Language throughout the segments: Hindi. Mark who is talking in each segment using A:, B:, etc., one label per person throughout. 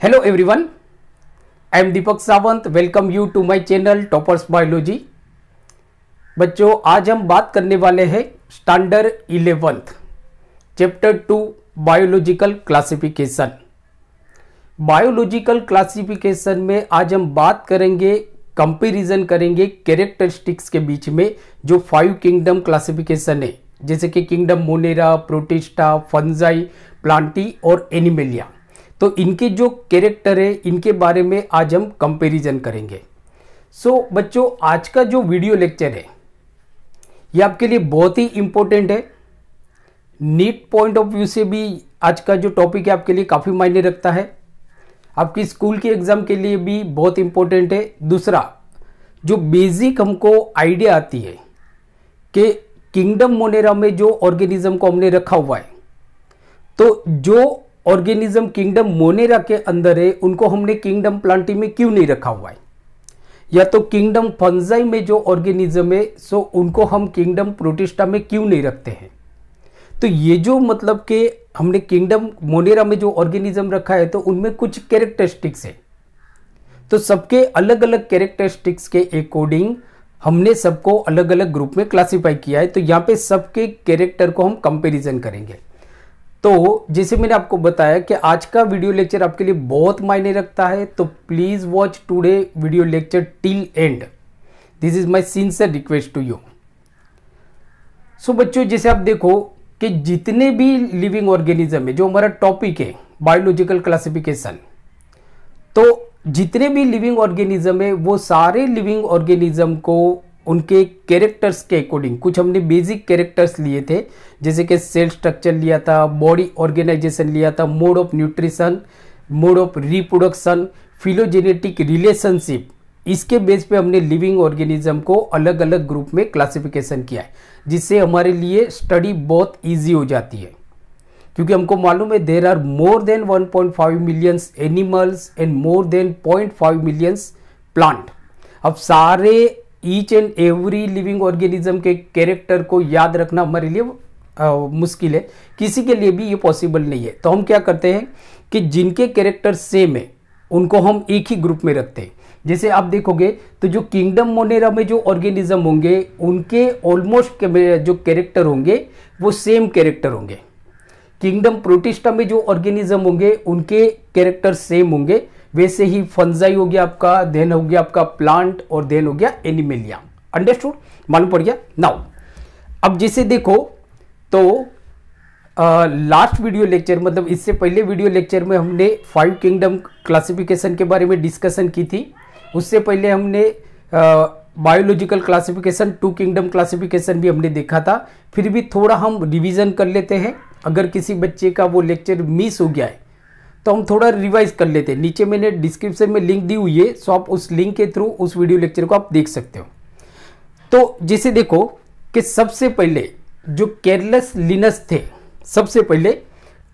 A: Hello everyone I am Deepak Sawant welcome you to my channel toppers biology बच्चों, आज हम बात करने वाले हैं standard eleventh chapter two biological classification biological classification में आज हम बात करेंगे कंपैरिजन करेंगे कैरेक्टरिस्टिक्स के बीच में, जो फाइव किंगडम क्लासिफिकेशन है। जैसे कि kingdom Monera Protista Fungi Plantae और एनिमेलिया तो इनके जो कैरेक्टर है इनके बारे में आज हम कंपैरिजन करेंगे। सो so, बच्चों आज का जो वीडियो लेक्चर है ये आपके लिए बहुत ही इंपॉर्टेंट है। नीट पॉइंट ऑफ़ व्यू से भी आज का जो टॉपिक है आपके लिए काफ़ी मायने रखता है। आपकी स्कूल के एग्ज़ाम के लिए भी बहुत इंपॉर्टेंट है। दूसरा जो बेसिक हमको आइडिया आती है कि किंगडम मोनेरा में जो ऑर्गेनिज्म को हमने रखा हुआ है तो जो ऑर्गेनिज्म किंगडम मोनेरा के अंदर है, उनको हमने किंगडम प्लांटी में क्यों नहीं रखा हुआ है? या तो किंगडम फंजाई में जो ऑर्गेनिज्म है, सो उनको हम किंगडम प्रोटिस्टा में क्यों नहीं रखते हैं? तो ये जो मतलब के हमने किंगडम मोनेरा में जो ऑर्गेनिज्म रखा है तो उनमें कुछ कैरेक्टरिस्टिक्स है। तो सबके अलग अलग कैरेक्टरिस्टिक्स के अकॉर्डिंग हमने सबको अलग अलग ग्रुप में क्लासिफाई किया है तो यहाँ पे सबके कैरेक्टर को हम कंपैरिजन करेंगे। तो जैसे मैंने आपको बताया कि आज का वीडियो लेक्चर आपके लिए बहुत मायने रखता है तो please watch today video lecture till end this is my sincere request to you so बच्चों, जैसे आप देखो कि जितने भी लिविंग ऑर्गेनिज्म है, जो हमारा टॉपिक है बायोलॉजिकल क्लासिफिकेशन तो जितने भी लिविंग ऑर्गेनिज्म है, वो सारे लिविंग ऑर्गेनिज्म को उनके कैरेक्टर्स के अकॉर्डिंग कुछ हमने बेसिक कैरेक्टर्स लिए थे, जैसे कि सेल स्ट्रक्चर लिया था बॉडी ऑर्गेनाइजेशन लिया था mode of nutrition mode of reproduction phylogenetic relationship इसके बेस पे हमने लिविंग ऑर्गेनिज्म को अलग अलग ग्रुप में क्लासिफिकेशन किया है, जिससे हमारे लिए स्टडी बहुत ईजी हो जाती है। क्योंकि हमको मालूम है there are more than 1.5 millions animals and more than 0.5 millions plant अब सारे each and every living organism के कैरेक्टर को याद रखना हमारे लिए मुश्किल है। किसी के लिए भी ये पॉसिबल नहीं है। तो हम क्या करते हैं कि जिनके कैरेक्टर सेम है, उनको हम एक ही ग्रुप में रखते हैं। जैसे आप देखोगे तो जो किंगडम मोनेरा में जो ऑर्गेनिज्म होंगे, उनके ऑलमोस्ट जो कैरेक्टर होंगे, वो सेम कैरेक्टर होंगे। किंगडम प्रोटिस्टा में जो ऑर्गेनिज्म होंगे, उनके कैरेक्टर सेम होंगे। वैसे ही फंजाई हो गया आपका, देन हो गया आपका प्लांट और देन हो गया एनिमेलिया अंडरस्टूड मालूम पड़ गया? नाउ अब जैसे देखो तो लास्ट वीडियो लेक्चर मतलब इससे पहले वीडियो लेक्चर में हमने फाइव किंगडम क्लासिफिकेशन के बारे में डिस्कशन की थी। उससे पहले हमने biological classification two kingdom classification भी हमने देखा था। फिर भी थोड़ा हम रिवीजन कर लेते हैं। अगर किसी बच्चे का वो लेक्चर मिस हो गया है तो हम थोड़ा रिवाइज कर लेते हैं। नीचे मैंने डिस्क्रिप्शन में लिंक दी हुई है सो आप उस लिंक के थ्रू उस वीडियो लेक्चर को आप देख सकते हो। तो जैसे देखो कि सबसे पहले जो केरलेस लिनस थे, सबसे पहले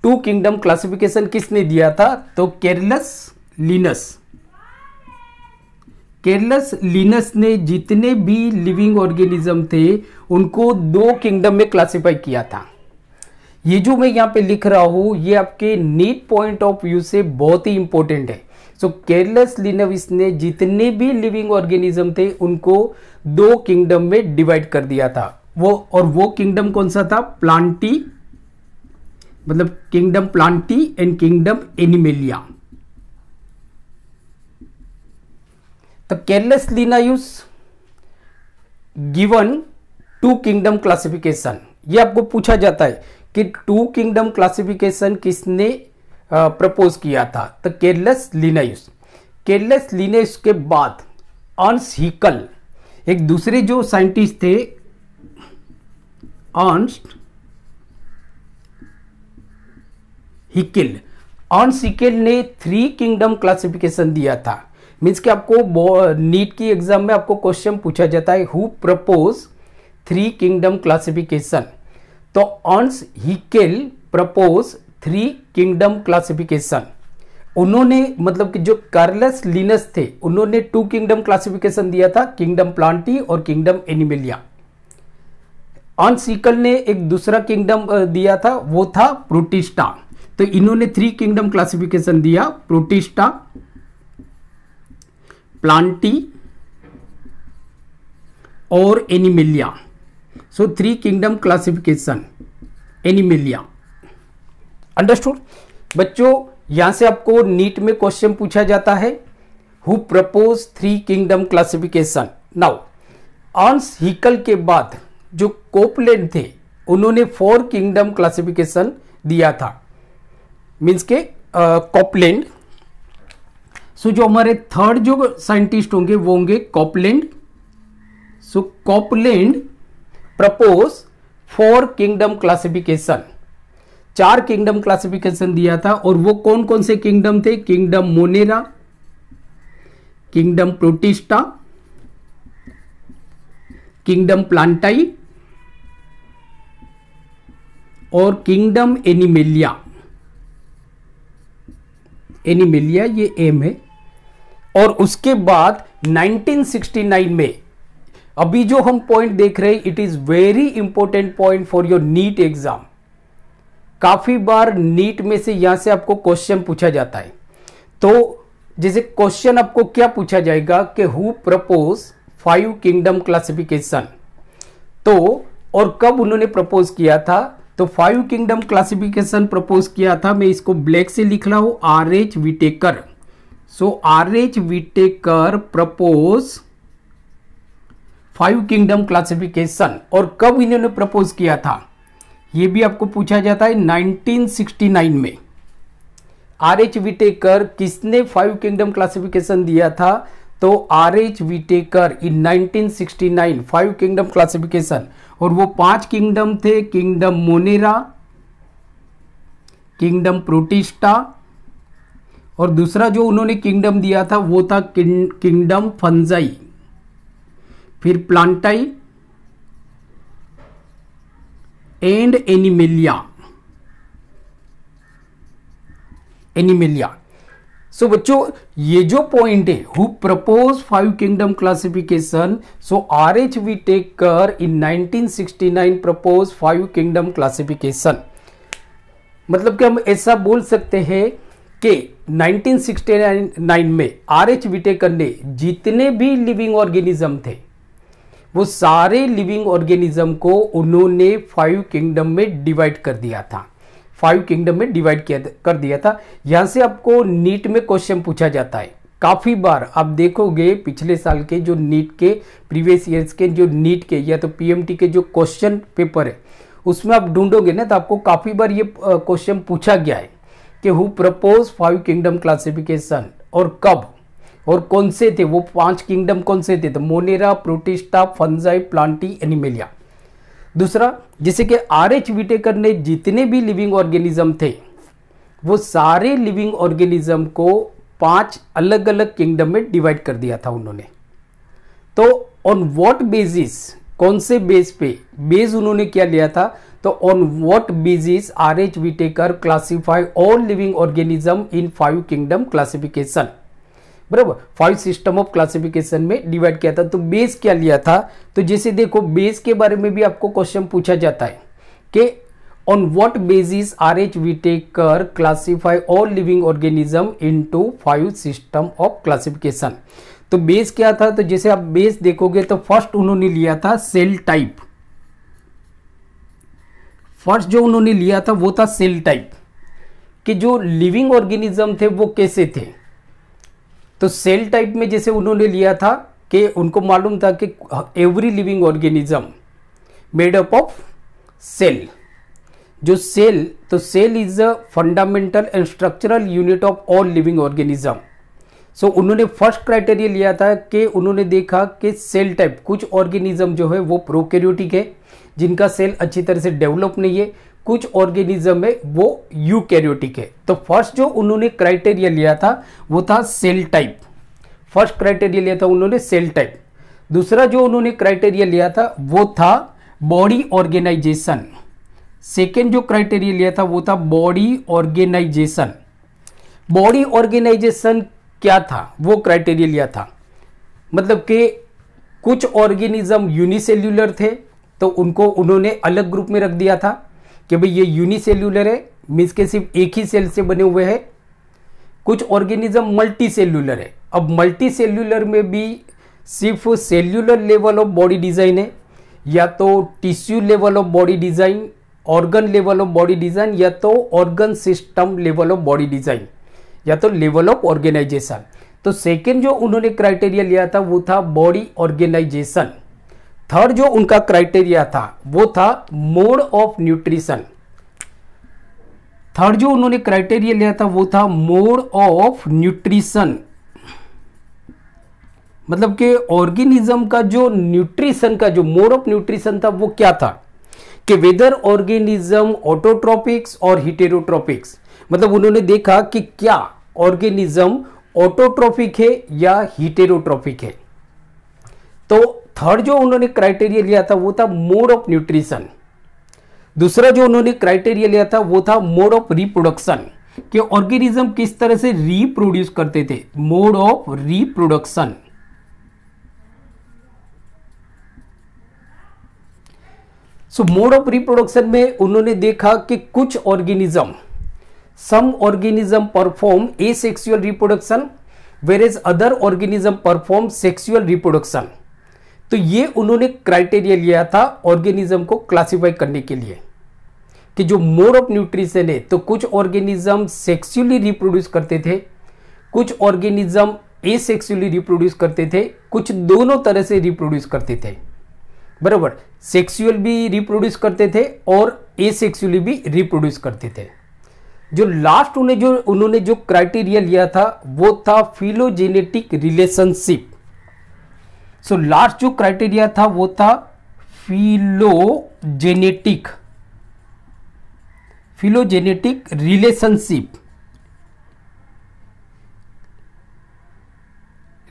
A: टू किंगडम क्लासिफिकेशन किसने दिया था? तो केरलस लिनस केरलस लिनस ने जितने भी लिविंग ऑर्गेनिज्म थे, उनको दो किंगडम में क्लासिफाई किया था। ये जो मैं यहाँ पे लिख रहा हूँ, ये आपके नीट पॉइंट ऑफ़ व्यू से बहुत ही इंपॉर्टेंट है। सो केरलस लिनविस ने जितने भी लिविंग ऑर्गेनिज्म थे, उनको दो किंगडम में डिवाइड कर दिया था। वो, और वो किंगडम कौन सा था? प्लांटी मतलब kingdom Plantae and kingdom Animalia तो Carolus Linnaeus given two kingdom classification ये आपको पूछा जाता है कि टू किंगडम क्लासिफिकेशन किसने प्रपोज किया था? तो केरलेस लिनायुस केरलेस लिनायुस के बाद अंस हिकल एक दूसरे जो साइंटिस्ट थे अर्नस्ट हिकिल अर्नस्ट हिकिल ने थ्री किंगडम क्लासिफिकेशन दिया था। मीन्स कि आपको नीट की एग्ज़ाम में आपको क्वेश्चन पूछा जाता है who propose three kingdom classification तो Ernst Haeckel propose three kingdom classification. उन्होंने मतलब कि जो कार्लस लिनस थे, उन्होंने टू किंगडम क्लासिफिकेशन दिया था, किंगडम प्लांटी और किंगडम एनिमेलिया। ऑन सीकल ने एक दूसरा किंगडम दिया था, वो था प्रोटिस्टा। तो इन्होंने थ्री किंगडम क्लासिफिकेशन दिया, प्रोटिस्टा, प्लांटी और Animalia. So three kingdom classification Animalia understood बच्चों, यहाँ से आपको नीट में क्वेश्चन पूछा जाता है। Who propose three kingdom classification now Ernst Haeckel के बाद जो कोपलैंड थे, उन्होंने फोर किंगडम क्लासिफिकेशन दिया था। मीन्स के कॉपलैंड सो जो हमारे थर्ड जो साइंटिस्ट होंगे, वो होंगे Copeland so Copeland propose four kingdom classification चार किंगडम क्लासिफिकेशन दिया था और वो कौन कौन से किंगडम थे? Kingdom Monera kingdom Protista kingdom Plantae और किंगडम एनिमेलिया एनिमेलिया ये एम है। और उसके बाद 1969 में अभी जो हम पॉइंट देख रहे हैं it is very important point for your NEET exam काफ़ी बार नीट में से यहाँ से आपको क्वेश्चन पूछा जाता है। तो जैसे क्वेश्चन आपको क्या पूछा जाएगा कि who propose five kingdom classification तो और कब उन्होंने प्रपोज किया था? तो फाइव किंगडम क्लासिफिकेशन प्रपोज किया था। मैं इसको ब्लैक से लिख रहा हूँ R H Whittaker so R H Whittaker propose five kingdom classification और कब इन्होंने प्रपोज किया था? यह भी आपको पूछा जाता है 1969 में। आर एच विटेकर किसने फाइव किंगडम क्लासिफिकेशन दिया था? तो R H Whittaker in 1969 five kingdom classification. और वो पाँच किंगडम थे, किंगडम मोनेरा, किंगडम प्रोटिस्टा, और दूसरा जो उन्होंने किंगडम दिया था, वो था किंगडम फंजाई। फिर plantae and animalia animalia so बच्चों, ये जो पॉइंट है who propose five kingdom classification so R H Whittaker in 1969 propose five kingdom classification मतलब कि हम ऐसा बोल सकते हैं कि 1969 में आर एच विटेकर ने जितने भी लिविंग ऑर्गेनिज्म थे वो सारे लिविंग ऑर्गेनिज्म को उन्होंने फाइव किंगडम में डिवाइड कर दिया था। फाइव किंगडम में डिवाइड किया कर दिया था। यहाँ से आपको नीट में क्वेश्चन पूछा जाता है। काफ़ी बार आप देखोगे पिछले साल के जो नीट के, प्रीवियस ईयर्स के, जो नीट के या तो पीएमटी के जो क्वेश्चन पेपर है, उसमें आप ढूंढोगे ना तो आपको काफ़ी बार ये क्वेश्चन पूछा गया है कि who propose five kingdom classification और कब? और कौन से थे? वो पाँच किंगडम कौन से थे? तो Monera, Protista, Fungi, Plantae, Animalia. दूसरा, जैसे कि आर एच विटेकर ने जितने भी लिविंग ऑर्गेनिज्म थे, वो सारे लिविंग ऑर्गेनिज्म को पाँच अलग अलग किंगडम में डिवाइड कर दिया था उन्होंने। तो ऑन व्हाट बेसिस कौन से बेस पे बेस उन्होंने क्या लिया था? तो on what basis R H Whittaker classify all living organism in five kingdom classification बराबर। फाइव सिस्टम ऑफ़ क्लासिफिकेशन में डिवाइड किया था तो बेस क्या लिया था? तो जैसे देखो, बेस के बारे में भी आपको क्वेश्चन पूछा जाता है कि on what basis R H Whittaker classify all living organism into five system of classification तो बेस क्या था? तो जैसे आप बेस देखोगे तो फ़र्स्ट उन्होंने लिया था सेल टाइप फ़र्स्ट जो उन्होंने लिया था, वो था सेल टाइप कि जो लिविंग ऑर्गेनिज्म थे, वो कैसे थे? तो सेल टाइप में जैसे उन्होंने लिया था कि उनको मालूम था कि every living organism made up of cell जो सेल तो cell is a fundamental and structural unit of all living organism so उन्होंने फ़र्स्ट क्राइटेरिया लिया था कि उन्होंने देखा कि सेल टाइप कुछ ऑर्गेनिज्म जो है वो प्रोकैरियोटिक है, जिनका सेल अच्छी तरह से डेवलप नहीं है कुछ ऑर्गेनिज्म है वो यूकैरियोटिक है। तो फ़र्स्ट जो उन्होंने क्राइटेरिया लिया था, वो था सेल टाइप फ़र्स्ट क्राइटेरिया लिया था उन्होंने सेल टाइप दूसरा जो उन्होंने क्राइटेरिया लिया था, वो था बॉडी ऑर्गेनाइजेशन सेकेंड जो क्राइटेरिया लिया था, वो था बॉडी ऑर्गेनाइजेशन बॉडी ऑर्गेनाइजेशन क्या था? वो क्राइटेरिया लिया था। मतलब कि कुछ ऑर्गेनिज्म यूनिसेल्यूलर थे तो उनको उन्होंने अलग ग्रुप में रख दिया था। कि भाई ये यूनिसेल्यूलर है मीन्स के सिर्फ़ एक ही सेल से बने हुए हैं। कुछ ऑर्गेनिज्म मल्टी सेल्यूलर है। अब मल्टी सेल्यूलर में भी सिर्फ़ cellular level of body design है, या तो tissue level of body design organ level of body design या तो organ system level of body design या तो लेवल ऑफ़ ऑर्गेनाइजेशन तो सेकेंड जो उन्होंने क्राइटेरिया लिया था, वो था बॉडी ऑर्गेनाइजेशन थर्ड जो उनका क्राइटेरिया था, वो था मोड ऑफ़ न्यूट्रिशन थर्ड जो उन्होंने क्राइटेरिया लिया था, वो था मोड ऑफ़ न्यूट्रिशन मतलब कि ऑर्गेनिज्म का जो न्यूट्रिशन का, जो मोड ऑफ़ न्यूट्रिशन था, वो क्या था? कि वेदर ऑर्गेनिज्म ऑटोट्रोपिक्स और हिटेरोट्रॉपिक्स मतलब उन्होंने देखा कि क्या ऑर्गेनिज्म ऑटोट्रॉपिक है या हिटेरोट्रॉपिक है। तो थर्ड जो उन्होंने क्राइटेरिया लिया था, वो था मोड ऑफ़ न्यूट्रिशन दूसरा जो उन्होंने क्राइटेरिया लिया था, वो था मोड ऑफ़ रिप्रोडक्शन कि ऑर्गेनिज्म किस तरह से रिप्रोड्यूस करते थे? Mode of reproduction so mode of reproduction में उन्होंने देखा कि कुछ organism some organism perform asexual reproduction whereas other organism perform sexual reproduction तो ये उन्होंने क्राइटेरिया लिया था ऑर्गेनिज्म को क्लासिफाई करने के लिए कि जो मोड ऑफ़ न्यूट्रिशन है तो कुछ ऑर्गेनिज्म सेक्सुअली रिप्रोड्यूस करते थे, कुछ ऑर्गेनिज्म ए रिप्रोड्यूस करते थे, कुछ दोनों तरह से रिप्रोड्यूस करते थे। बराबर सेक्सुअल भी रिप्रोड्यूस करते थे और ए भी रिप्रोड्यूस करते थे। जो लास्ट उन्हें जो, उन्होंने जो क्राइटेरिया लिया था, वो था फिलोजेनेटिक रिलेशनशिप सो लास्ट जो क्राइटेरिया था, वो था phylogenetic phylogenetic relationship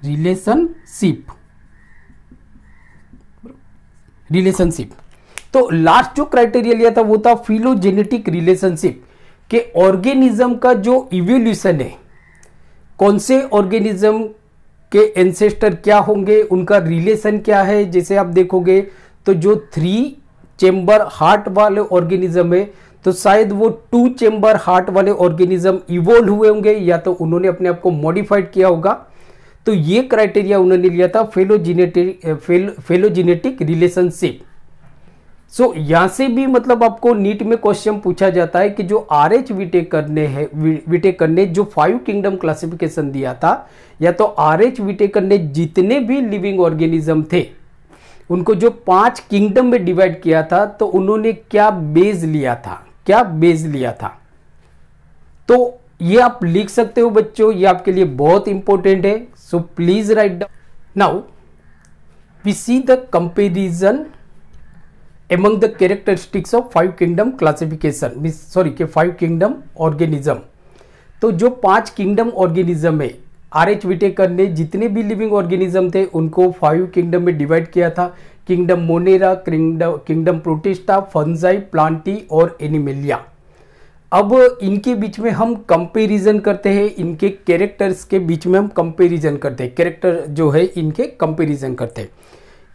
A: relationship relationship तो लास्ट जो क्राइटेरिया लिया था, वो था फिलोजेनेटिक रिलेशनशिप के ऑर्गेनिज्म का जो इवोल्यूशन है, कौन से ऑर्गेनिज्म के एंसेस्टर क्या होंगे, उनका रिलेशन क्या है, जैसे आप देखोगे तो जो थ्री चेंबर हार्ट वाले ऑर्गेनिज्म है तो शायद वो टू चेंबर हार्ट वाले ऑर्गेनिज्म इवोल्व हुए होंगे, या तो उन्होंने अपने आप को मॉडिफाइड किया होगा। तो ये क्राइटेरिया उन्होंने लिया था फेलोजिनेटिक फेलोजिनेटिक रिलेशनशिप सो यहाँ से भी मतलब आपको नीट में क्वेश्चन पूछा जाता है कि जो आर एच विटेकर ने है विटेकर ने जो फाइव किंगडम क्लासिफिकेशन दिया था, या तो आर एच विटेकर ने जितने भी लिविंग ऑर्गेनिज्म थे, उनको जो पाँच किंगडम में डिवाइड किया था तो उन्होंने क्या बेज लिया था? क्या बेज लिया था? तो ये आप लिख सकते हो बच्चों, ये आपके लिए बहुत इंपॉर्टेंट है। So please write down now we see the comparison among the characteristics of five kingdom classification sorry के फाइव किंगडम ऑर्गेनिज्म तो जो पाँच किंगडम ऑर्गेनिज्म है आर एच विटेकर ने जितने भी लिविंग ऑर्गेनिज्म थे, उनको फाइव किंगडम में डिवाइड किया था। Kingdom Monera kingdom kingdom Protista Fungi Plantae और एनिमेलिया अब इनके बीच में हम कंपैरिजन करते हैं, इनके कैरेक्टर्स के बीच में हम कंपैरिजन करते हैं। कैरेक्टर जो है, इनके कंपैरिजन करते हैं।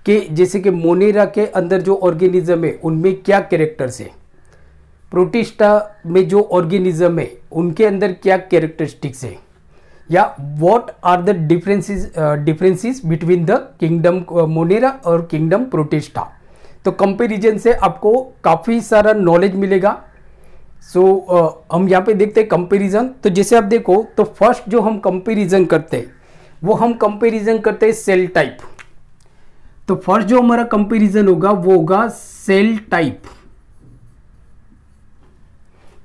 A: कि जैसे कि मोनेरा के अंदर जो ऑर्गेनिज्म है उनमें क्या कैरेक्टर्स है? प्रोटिस्टा में जो ऑर्गेनिज्म है उनके अंदर क्या कैरेक्टरिस्टिक्स है? या what are the differences differences between the kingdom Monera और किंगडम प्रोटिस्टा? तो कंपैरिजन से आपको काफ़ी सारा नॉलेज मिलेगा। सो so, uh, हम यहाँ पे देखते हैं कंपैरिजन तो जैसे आप देखो तो फ़र्स्ट जो हम कंपैरिजन करते हैं वो हम कंपैरिजन करते हैं सेल टाइप तो फ़र्स्ट जो हमारा कंपैरिजन होगा वो होगा सेल टाइप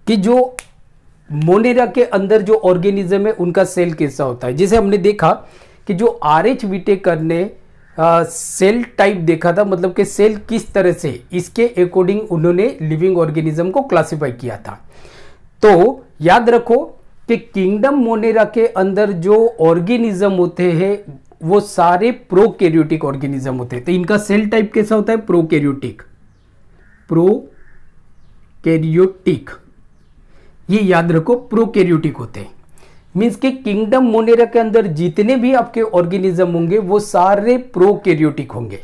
A: कि जो मोनेरा के अंदर जो ऑर्गेनिज्म है उनका सेल कैसा होता है। जैसे हमने देखा कि जो आर एच विटेकर ने आ, सेल टाइप देखा था मतलब कि सेल किस तरह से इसके अकॉर्डिंग उन्होंने लिविंग ऑर्गेनिज्म को क्लासिफाई किया था। तो याद रखो कि किंगडम मोनेरा के अंदर जो ऑर्गेनिज्म होते हैं वो सारे प्रोकैरियोटिक ऑर्गेनिज्म होते हैं। तो इनका सेल टाइप कैसा होता है? प्रोकैरियोटिक प्रोकैरियोटिक ये याद रखो प्रोकैरियोटिक होते हैं। मीन्स के किंगडम मोनेरा के अंदर जितने भी आपके ऑर्गेनिज्म होंगे, वो सारे प्रोकैरियोटिक होंगे।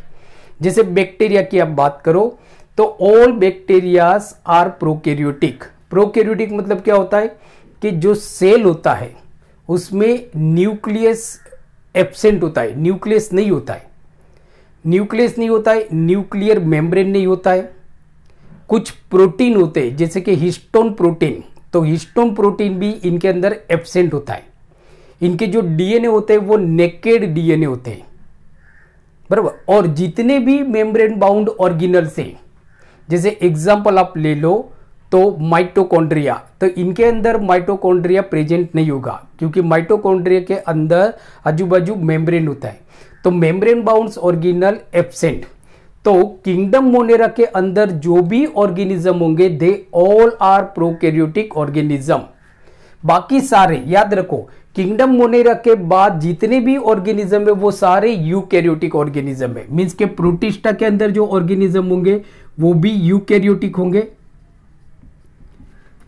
A: जैसे बैक्टीरिया की आप बात करो तो all bacterias are prokaryotic prokaryotic मतलब क्या होता है? कि जो सेल होता है, उसमें न्यूक्लियस एब्सेंट होता है, न्यूक्लियस नहीं होता है। न्यूक्लियस नहीं होता है, न्यूक्लियर मेम्ब्रेन नहीं होता है। कुछ प्रोटीन होते हैं, जैसे कि हिस्टोन प्रोटीन तो हिस्टोन प्रोटीन भी इनके अंदर एब्सेंट होता है। इनके जो डीएनए होते हैं, वो नेकेड डीएनए होते हैं। बराबर? और जितने भी मेम्ब्रेन बाउंड ऑर्गेनल से जैसे एग्ज़ाम्पल आप ले लो तो माइटोकॉन्ड्रिया तो इनके अंदर माइटोकॉन्ड्रिया प्रेजेंट नहीं होगा, क्योंकि माइटोकॉन्ड्रिया के अंदर आजू बाजू मेम्ब्रेन होता है। तो मेम्ब्रेन बाउंड ऑर्गेनल एब्सेंट तो किंगडम मोनेरा के अंदर जो भी ऑर्गेनिज्म होंगे they all are prokaryotic organism बाकी सारे, याद रखो किंगडम मोनेरा के बाद जितने भी ऑर्गेनिज्म है, वो सारे यूकैरियोटिक ऑर्गेनिज्म है। मींस के प्रोटिस्टा के अंदर जो ऑर्गेनिज्म होंगे, वो भी यूकैरियोटिक होंगे।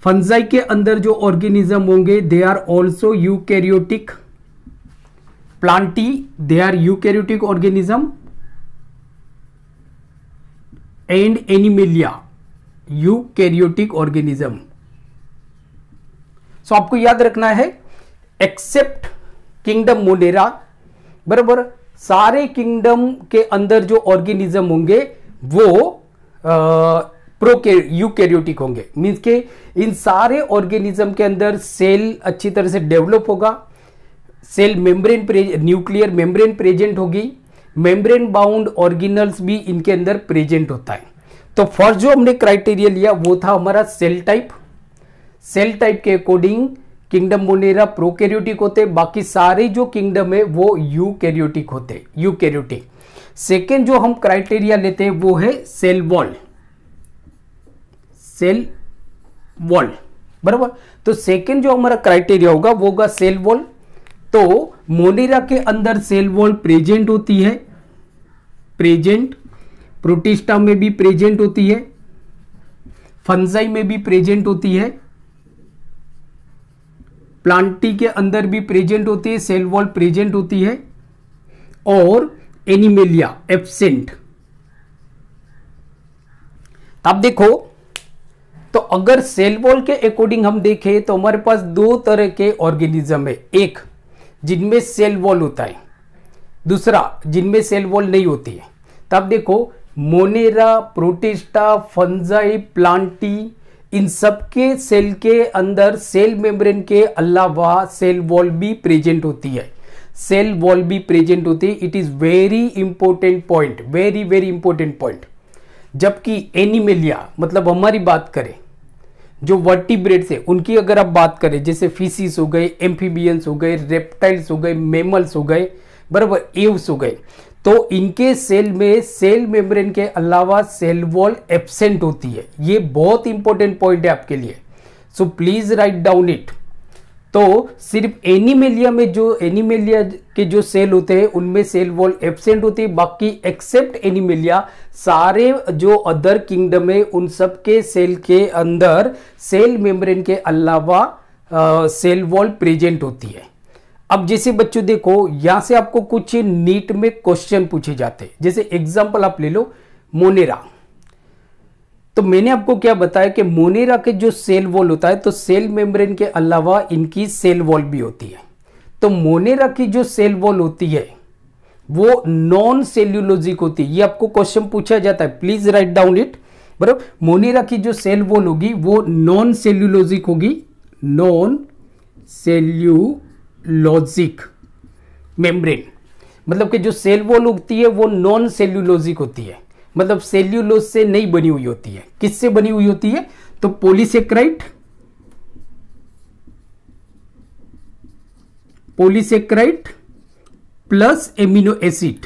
A: फंजाई के अंदर जो ऑर्गेनिज्म होंगे they are also eukaryotic Plantae they are eukaryotic organism and Animalia eukaryotic organism so आपको याद रखना है एक्सेप्ट किंगडम मोनेरा बराबर, सारे किंगडम के अंदर जो ऑर्गेनिज्म होंगे, वो प्रो होंगे। मीन्स के इन सारे ऑर्गेनिज्म के अंदर सेल अच्छी तरह से डेवलप होगा। Cell membrane nuclear membrane present होगी। मेम्ब्रेन बाउंड ऑर्गेनल्स भी इनके अंदर प्रेजेंट होता है। तो फ़र्स्ट जो हमने क्राइटेरिया लिया वो था हमारा सेल टाइप। सेल टाइप के अकॉर्डिंग किंगडम मोनेरा प्रोकैरियोटिक होते, बाकी सारे जो किंगडम है वो यूकैरियोटिक होते, यूकैरियोटिक। सेकेंड जो हम क्राइटेरिया लेते हैं वो है सेल वॉल। सेल वॉल बराबर? तो सेकेंड जो हमारा क्राइटेरिया होगा, वो होगा सेल वॉल तो मोनेरा के अंदर सेल वॉल प्रेजेंट होती है प्रेजेंट प्रोटिस्टा में भी प्रेजेंट होती है फंजाई में भी प्रेजेंट होती है प्लांटी के अंदर भी प्रेजेंट होती है सेल वॉल प्रेजेंट होती है, और एनिमेलिया एब्सेंट अब देखो तो अगर सेल वॉल के अकॉर्डिंग हम देखें तो हमारे पास दो तरह के ऑर्गेनिज्म है। एक, जिनमें सेल वॉल होता है। दूसरा, जिनमें सेल वॉल नहीं होती है। तब देखो मोनेरा प्रोटिस्टा फंजाई प्लांटी इन सबके सेल के अंदर सेल मेम्ब्रेन के अलावा सेल वॉल भी प्रेजेंट होती है। सेल वॉल भी प्रेजेंट होती है। It is very important point very very important point जबकि एनिमेलिया मतलब हमारी बात करें, जो वर्टिब्रेट्स है उनकी अगर आप बात करें, जैसे फिसिस हो गए, एम्फीबियंस हो गए, रेप्टाइल्स हो गए, मेमल्स हो गए, बराबर एव्स हो गए तो इनके सेल में, सेल मेम्ब्रेन के अलावा सेल वॉल एब्सेंट होती है। ये बहुत इंपॉर्टेंट पॉइंट है आपके लिए। So please write down it. तो सिर्फ़ एनिमेलिया में जो एनिमेलिया के जो सेल होते हैं, उनमें सेल वॉल एब्सेंट होती है। बाकी एक्सेप्ट एनिमेलिया, सारे जो अदर किंगडम है, उन सब के सेल के अंदर, सेल मेम्ब्रेन के अलावा सेल वॉल प्रेजेंट होती है। अब जैसे बच्चों देखो, यहाँ से आपको कुछ नीट में क्वेश्चन पूछे जाते हैं। जैसे एग्ज़ाम्पल आप ले लो, मोनेरा। तो मैंने आपको क्या बताया कि मोनेरा के जो सेल वॉल होता है तो सेल मेम्ब्रेन के अलावा इनकी सेल वॉल भी होती है। तो मोनेरा की जो सेल वॉल होती है, वो नॉन सेल्यूलोजिक होती है। ये आपको क्वेश्चन पूछा जाता है। प्लीज़ राइट डाउन इट बराबर? मोनेरा की जो सेल वॉल होगी, वो नॉन सेल्यूलोजिक होगी। नॉन सेल्यूलोजिक मेम्ब्रेन मतलब कि जो सेल वॉल होती है, वो नॉन सेल्यूलोजिक होती है। मतलब सेल्यूलोज से नहीं बनी हुई होती है। किससे बनी हुई होती है? तो polysaccharide. Polysaccharide plus amino acid.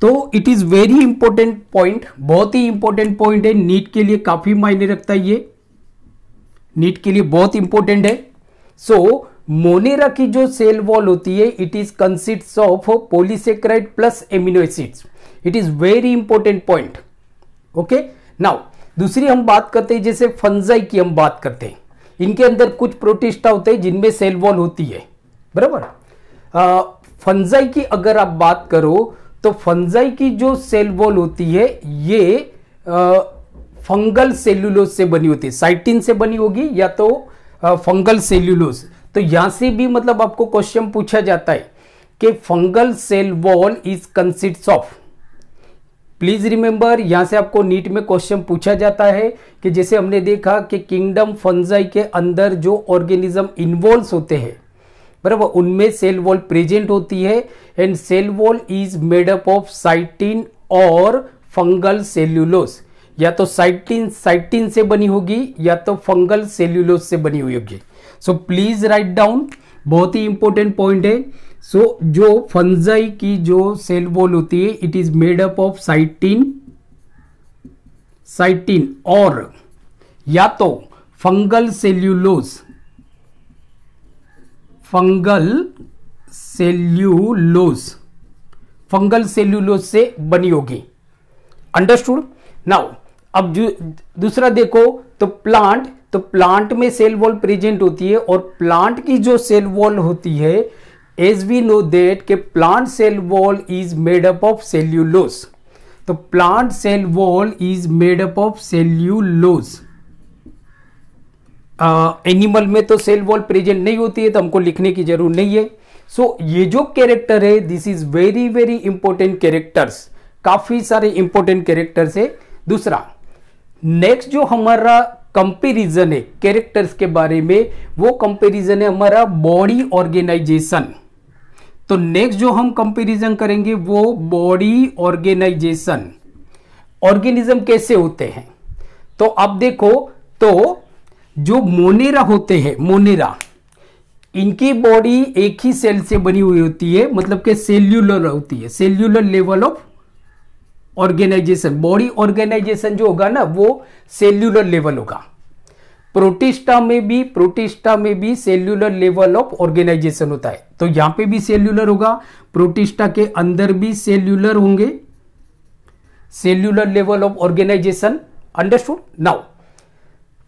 A: तो it is very important point बहुत ही इंपॉर्टेंट पॉइंट है। नीट के लिए काफ़ी मायने रखता है ये। नीट के लिए बहुत इंपॉर्टेंट है। सो so, मोनेरा की जो सेल वॉल होती है it is consist of polysaccharide plus amino acids it is very important point okay now दूसरी हम बात करते हैं जैसे फंजाई की हम बात करते हैं। इनके अंदर कुछ प्रोटिस्टा होते हैं जिनमें सेल वॉल होती है। बराबर? फंजाई की अगर आप बात करो तो फंजाई की जो सेल वॉल होती है ये आ, फंगल सेल्यूलोज से बनी होती है। साइटिन से बनी होगी या तो आ, फंगल सेल्यूलोज तो यहाँ से भी मतलब आपको क्वेश्चन पूछा जाता है कि fungal cell wall is consist of please remember यहाँ से आपको नीट में क्वेश्चन पूछा जाता है कि जैसे हमने देखा कि किंगडम फंजाई के अंदर जो ऑर्गेनिज्म इन्वॉल्व होते हैं, बराबर, उनमें सेल वॉल प्रेजेंट होती है and cell wall is made up of chitin और फंगल सेल्यूलोस या तो साइटिन साइटिन से बनी होगी, या तो फंगल सेल्यूलोस से बनी हुई होगी. सो प्लीज़ राइट डाउन बहुत ही इंपॉर्टेंट पॉइंट है. सो so, जो फंजाई की जो सेल वॉल होती है it is made up of chitin chitin और या तो fungal cellulose fungal cellulose fungal cellulose से बनी होगी। अंडरस्टूड नाउ अब जो दूसरा देखो तो प्लांट तो प्लांट में सेल वॉल प्रेजेंट होती है और प्लांट की जो सेल वॉल होती है एज वी नो देट के plant cell wall is made up of cellulose तो plant cell wall is made up of cellulose animal में तो सेल वॉल प्रेजेंट नहीं होती है तो हमको लिखने की ज़रूरत नहीं है। सो so, ये जो कैरेक्टर है this is very very important characters काफ़ी सारे इंपॉर्टेंट कैरेक्टर्स है। दूसरा नेक्स्ट जो हमारा कंपेरिजन है कैरेक्टर्स के बारे में वो कंपेरिजन है हमारा बॉडी ऑर्गेनाइजेशन तो नेक्स्ट जो हम कंपेरिजन करेंगे वो बॉडी ऑर्गेनाइजेशन ऑर्गेनिज्म कैसे होते हैं? तो अब देखो तो जो मोनेरा होते हैं मोनेरा इनकी बॉडी एक ही सेल से बनी हुई होती है मतलब कि सेल्यूलर होती है। Cellular level of organization body organization जो होगा ना, वो सेल्यूलर लेवल होगा। प्रोटिस्टा में भी, प्रोटिस्टा में भी सेल्यूलर लेवल ऑफ़ ऑर्गेनाइजेशन होता है। तो यहाँ पे भी सेल्यूलर होगा, प्रोटिस्टा के अंदर भी सेल्यूलर होंगे। Cellular level of organization understood now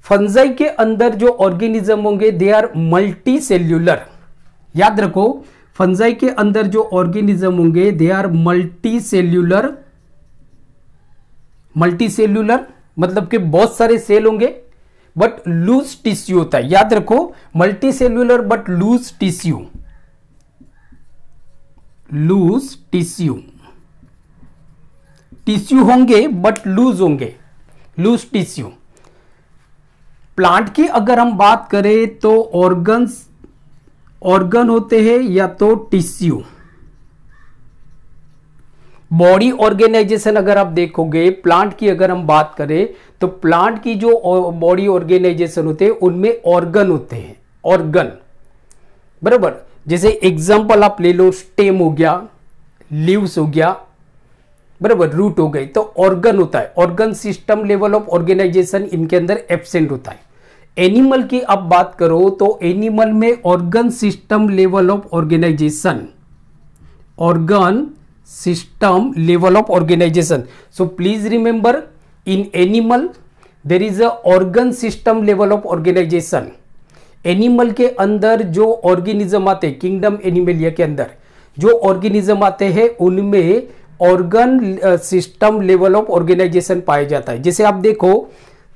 A: Fungi के अंदर जो ऑर्गेनिज्म होंगे दे आर मल्टी सेल्यूलर याद रखो फंजाई के अंदर जो ऑर्गेनिज्म होंगे they are multicellular multi cellular मतलब कि बहुत सारे सेल होंगे। बट लूज टिश्यू होता है। याद रखो multicellular but loose tissue loose tissue tissue होंगे बट लूज होंगे। लूज टिश्यू प्लांट की अगर हम बात करें तो ऑर्गन्स ऑर्गन होते हैं या तो टिश्यू बॉडी ऑर्गेनाइजेशन अगर आप देखोगे प्लांट की अगर हम बात करें तो प्लांट की जो बॉडी ऑर्गेनाइजेशन होते हैं, उनमें ऑर्गन होते हैं। ऑर्गन बराबर? जैसे एग्जांपल आप ले लो स्टेम हो गया लीव्स हो गया, बराबर? रूट हो गई तो ऑर्गन होता है। Organ system level of organization इनके अंदर एबसेंट होता है। एनिमल की आप बात करो तो एनिमल में organ system level of organization organ system level of organization. So, please remember, in animal, there is a organ system level of organization. Animal के अंदर जो ऑर्गेनिज्म आते किंगडम एनिमलिया के अंदर, जो ऑर्गेनिज्म आते हैं, उनमें organ system level of organization पाया जाता है। जैसे आप देखो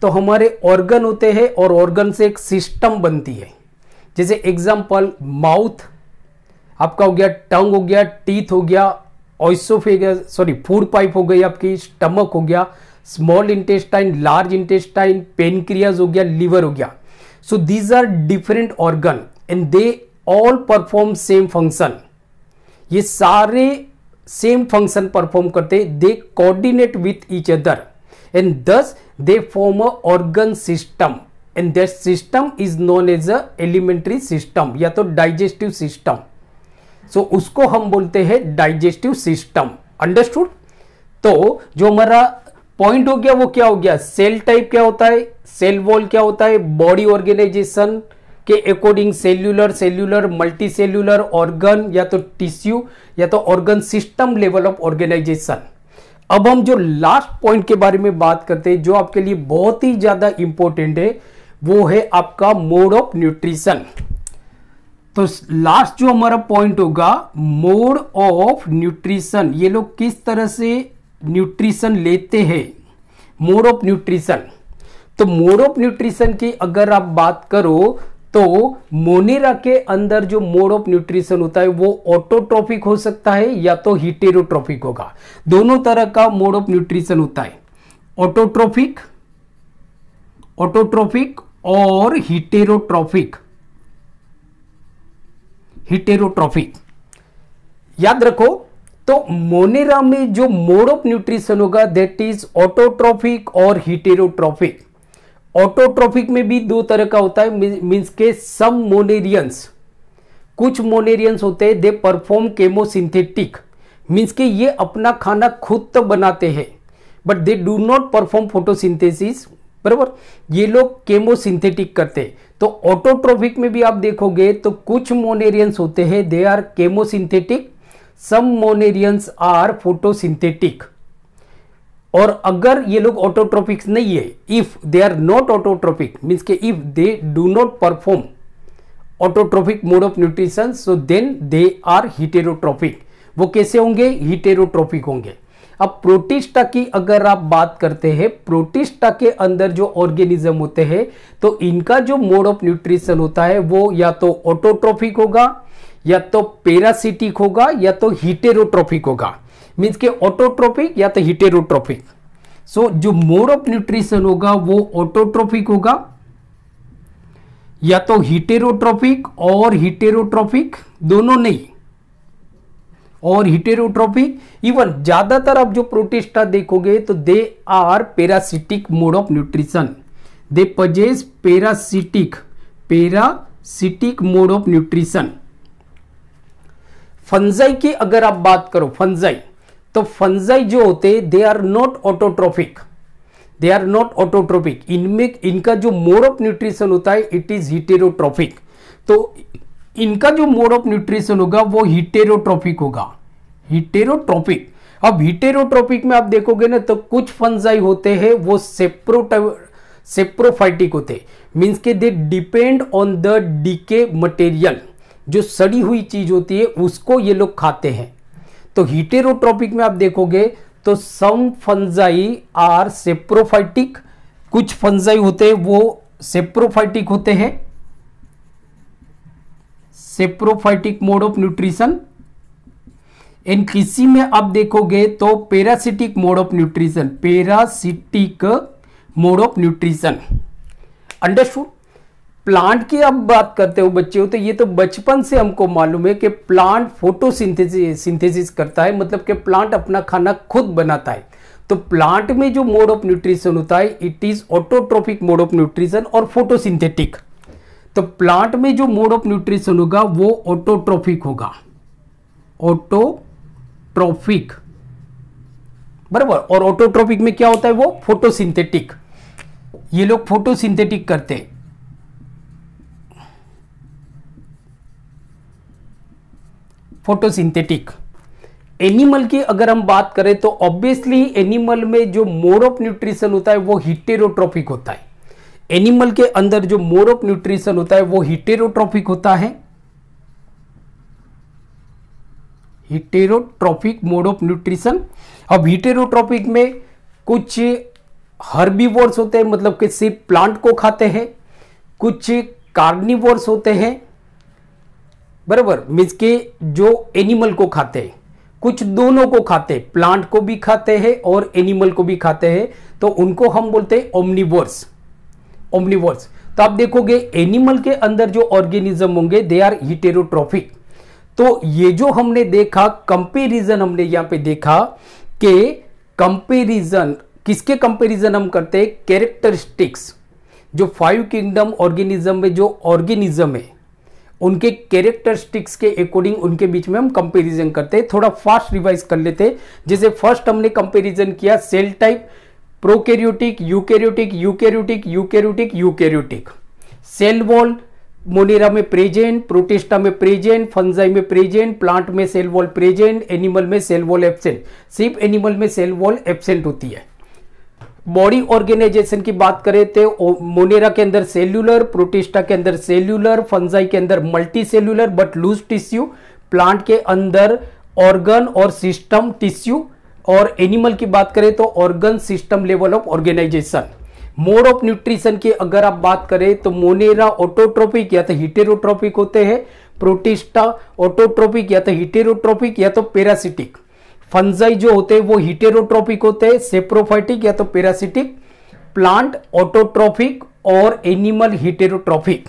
A: तो हमारे ऑर्गन होते हैं और ऑर्गन से एक सिस्टम बनती है। जैसे एग्जांपल माउथ आपका हो गया टंग हो गया टीथ हो गया ऑइसोफेगस सॉरी फ़ूड पाइप हो गई आपकी स्टमक हो गया small intestine large intestine pancreas हो गया लीवर हो गया। So these are different organ and they all perform same function ये सारे सेम फ़ंक्शन परफॉर्म करते they coordinate with each other and thus they form a organ system and that system is known as a alimentary system या तो डाइजेस्टिव सिस्टम सो so, उसको हम बोलते हैं डाइजेस्टिव सिस्टम अंडरस्टूड तो जो हमारा पॉइंट हो गया वो क्या हो गया? सेल टाइप क्या होता है? सेल वॉल क्या होता है? बॉडी ऑर्गेनाइजेशन के according cellular cellular multicellular organ या तो टिश्यू या तो organ system level of organization अब हम जो लास्ट पॉइंट के बारे में बात करते हैं जो आपके लिए बहुत ही ज़्यादा इंपॉर्टेंट है वो है आपका मोड ऑफ़ न्यूट्रिशन तो लास्ट जो हमारा पॉइंट होगा मोड ऑफ़ न्यूट्रिशन ये लोग किस तरह से न्यूट्रिशन लेते हैं? मोड ऑफ़ न्यूट्रिशन तो मोड ऑफ़ न्यूट्रिशन की अगर आप बात करो तो मोनेरा के अंदर जो मोड ऑफ़ न्यूट्रिशन होता है, वो ऑटोट्रोपिक हो सकता है या तो हिटेरोट्रोपिक होगा। दोनों तरह का मोड ऑफ़ न्यूट्रिशन होता है। ऑटोट्रोपिक ऑटोट्रोपिक और हिटेरोट्रोपिक हिटेरोट्रोपिक याद रखो तो मोनेरा में जो मोड ऑफ़ न्यूट्रिशन होगा दैट इज़ ऑटोट्रोपिक और हिटेरोट्रोपिक ऑटोट्रोपिक में भी दो तरह का होता है मींस के सम मोनेरियंस कुछ मोनेरियंस होते हैं दे परफॉर्म केमोसिंथेटिक मींस के ये अपना खाना खुद तो बनाते हैं but they do not perform photosynthesis बराबर? ये लोग केमोसिंथेटिक करते हैं। तो ऑटोट्रोपिक में भी आप देखोगे तो कुछ मोनेरियंस होते हैं they are chemosynthetic some monerans are photosynthetic और अगर ये लोग ऑटोट्रोपिक्स नहीं है if they are not autotrophic means के if they do not perform autotrophic mode of nutrition so then they are heterotrophic वो कैसे होंगे? हिटेरोट्रोपिक होंगे। अब प्रोटिस्टा की अगर आप बात करते हैं प्रोटिस्टा के अंदर जो ऑर्गेनिज्म होते हैं तो इनका जो मोड ऑफ़ न्यूट्रिशन होता है वो या तो ऑटोट्रोपिक होगा या तो पेरासिटिक होगा या तो हिटेरोट्रोपिक होगा। मीन्स के ऑटोट्रोपिक या तो हिटेरोट्रोपिक सो so, जो मोड ऑफ़ न्यूट्रिशन होगा वो ऑटोट्रोपिक होगा या तो हिटेरोट्रोपिक और हिटेरोट्रोपिक दोनों नहीं। और हिटेरोट्रोपिक इवन ज़्यादातर आप जो प्रोटिस्टा देखोगे तो they are parasitic mode of nutrition they possess parasitic parasitic mode of nutrition Fungi की अगर आप बात करो फंजाई तो फंजाई जो होते they are not autotrophic they are not autotrophic इनमें इनका जो मोड ऑफ़ न्यूट्रिशन होता है इट इज़ हिटेरोट्रोपिक तो इनका जो मोड ऑफ़ न्यूट्रिशन होगा वो हिटेरोट्रोपिक होगा। हिटेरोट्रोपिक अब हिटेरोट्रोपिक में आप देखोगे ना तो कुछ फंजाई होते हैं, वो सेप्रो सेप्रोफाइटिक होते मीन्स के they depend on the decay material जो सड़ी हुई चीज़ होती है, उसको ये लोग खाते हैं। तो हीटेरोट्रोपिक में आप देखोगे तो सम फंजाई आर सेप्रोफाइटिक। कुछ फंजाई होते हैं, वो सेप्रोफाइटिक होते हैं। Saprophytic mode of nutrition. इन किसी में आप देखोगे तो parasitic mode of nutrition, parasitic mode of nutrition. Understood? Plant की आप बात करते हो बच्चे हो तो ये तो बचपन से हमको मालूम है कि प्लांट फोटोसिंथेसिस, सिंथेसिस करता है मतलब कि प्लांट अपना खाना खुद बनाता है। तो प्लांट में जो मोड ऑफ़ न्यूट्रिशन होता है, it is autotrophic mode of nutrition और फोटोसिंथेटिक। तो प्लांट में जो मोड ऑफ़ न्यूट्रिशन होगा, वो ऑटोट्रोपिक होगा। ऑटोट्रोपिक बराबर। और ऑटोट्रोपिक में क्या होता है वो? फोटोसिंथेटिक ये लोग फोटोसिंथेटिक करते हैं। फोटोसिंथेटिक एनिमल की अगर हम बात करें तो ऑब्वियसली एनिमल में जो मोड ऑफ़ न्यूट्रिशन होता है, वो हिटेरोट्रॉफिक होता है। एनिमल के अंदर जो मोड ऑफ़ न्यूट्रिशन होता है, वो हिटेरोट्रोपिक होता है। Heterotrophic mode of nutrition. अब हिटेरोट्रोपिक में कुछ हर्बीवोर्स होते हैं मतलब कि सिर्फ़ प्लांट को खाते हैं। कुछ कार्निवोर्स होते हैं। बराबर मीन्स के जो एनिमल को खाते हैं। कुछ दोनों को खाते हैं, प्लांट को भी खाते हैं और एनिमल को भी खाते हैं। तो उनको हम बोलते हैं ओमनिवर्स। ओमनिवर्स तो आप देखोगे एनिमल के अंदर जो ऑर्गेनिज्म होंगे दे आर हिटेरोट्रोफिक तो ये जो हमने देखा कंपेरिजन हमने यहाँ पे देखा कि कंपेरिजन किसके कंपेरिजन हम करते हैं? कैरेक्टरिस्टिक्स जो फाइव किंगडम ऑर्गेनिज्म में जो ऑर्गेनिज्म है, उनके कैरेक्टरिस्टिक्स के अकॉर्डिंग उनके बीच में हम कंपैरिजन करते हैं। थोड़ा फास्ट रिवाइज कर लेते हैं। जैसे फ़र्स्ट हमने कंपैरिजन किया cell type prokaryotic, eukaryotic eukaryotic eukaryotic eukaryotic. Cell wall, Monera में प्रेजेंट, प्रोटेस्टा में प्रेजेंट, फंजाई में प्रेजेंट, प्लांट में सेल वॉल प्रेजेंट, एनिमल में सेल वॉल एबसेंट। सिर्फ़ एनिमल में सेल वॉल एबसेंट होती है। बॉडी ऑर्गेनाइजेशन की बात करें तो मोनेरा के अंदर सेल्यूलर, प्रोटिस्टा के अंदर सेल्यूलर, फंजाई के अंदर multicellular but loose tissue, plant के अंदर ऑर्गन और सिस्टम टिश्यू और एनिमल की बात करें तो organ system level of organization mode of nutrition की अगर आप बात करें तो मोनेरा ऑटोट्रोपिक या तो हिटेरोट्रोपिक होते हैं प्रोटिस्टा ऑटोट्रोपिक या तो हिटेरोट्रोपिक या तो पेरासिटिक फंजाई जो होते हैं वो हिटेरोट्रोपिक होते हैं सेप्रोफाइटिक या तो पेरासिटिक प्लांट ऑटोट्रोपिक और एनिमल हिटेरोट्रोपिक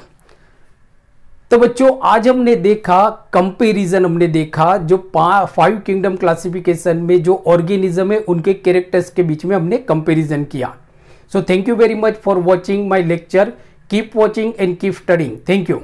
A: तो बच्चों, आज हमने देखा कंपेरिजन हमने देखा, जो फाइव किंगडम क्लासिफिकेशन में जो ऑर्गेनिज्म है, उनके कैरेक्टर्स के बीच में हमने कंपेरिजन किया। So thank you very much for watching my lecture keep watching and keep studying thank you